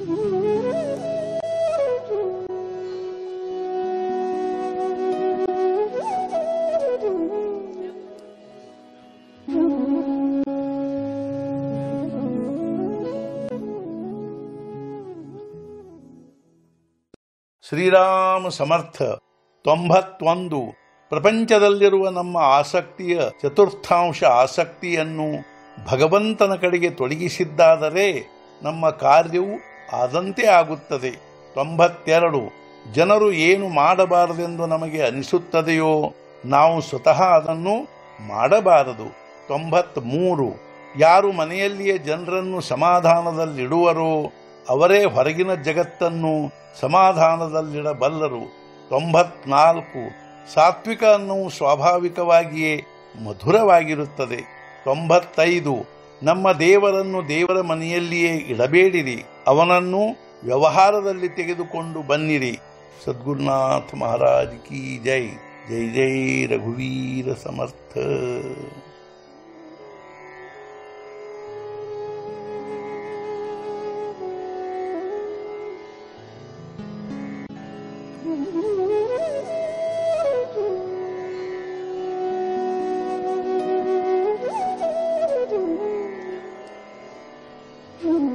ಶ್ರೀರಾಮ ಸಮರ್ಥ ತೊಂಬತ್ತೊಂದು ಪ್ರಪಂಚದಲ್ಲಿರುವ ನಮ್ಮ ಆಸಕ್ತಿಯ ಚತುರ್ಥಾಂಶ ಆಸಕ್ತಿಯನ್ನು ಭಗವಂತನ ಕಡೆಗೆ ತೊಡಗಿಸಿದ್ದಾದರೆ ನಮ್ಮ ಕಾರ್ಯವು ಆದಂತೆ ಆಗುತ್ತದೆ. ತೊಂಬತ್ತೆರಡು, ಜನರು ಏನು ಮಾಡಬಾರದೆಂದು ನಮಗೆ ಅನಿಸುತ್ತದೆಯೋ, ನಾವು ಸ್ವತಃ ಅದನ್ನು ಮಾಡಬಾರದು. ತೊಂಬತ್ಮೂರು, ಯಾರು ಮನೆಯಲ್ಲಿಯೇ ಜನರನ್ನು ಸಮಾಧಾನದಲ್ಲಿಡುವರೋ, ಅವರೇ ಹೊರಗಿನ ಜಗತ್ತನ್ನು ಸಮಾಧಾನದಲ್ಲಿಡಬಲ್ಲರು. ತೊಂಬತ್ನಾಲ್ಕು, ಸಾತ್ವಿಕ ಅನ್ನು ಸ್ವಾಭಾವಿಕವಾಗಿಯೇ ಮಧುರವಾಗಿರುತ್ತದೆ. ತೊಂಬತ್ತೈದು ನಮ್ಮ ದೇವರನ್ನು ದೇವರ ಮನೆಯಲ್ಲಿಯೇ ಇಡಬೇಡಿರಿ. ಅವನನ್ನು ವ್ಯವಹಾರದಲ್ಲಿ ತೆಗೆದುಕೊಂಡು ಬನ್ನಿರಿ. ಸದ್ಗುರುನಾಥ ಮಹಾರಾಜ್ ಕಿ ಜೈ. ಜೈ ಜೈ ರಘುವೀರ ಸಮರ್ಥ. mm.